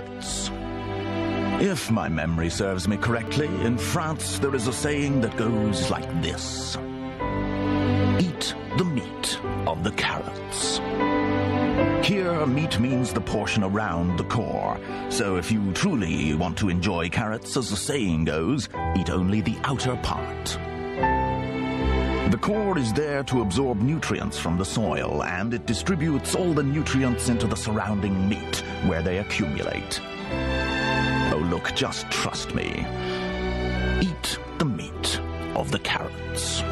carrots. If my memory serves me correctly, in France there is a saying that goes like this Eat the meat of the carrots. Here, meat means the portion around the core. So if you truly want to enjoy carrots, as the saying goes, eat only the outer part. The core is there to absorb nutrients from the soil, and it distributes all the nutrients into the surrounding meat, where they accumulate. Oh, look, just trust me. Eat the meat of the carrots.